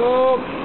Bravo.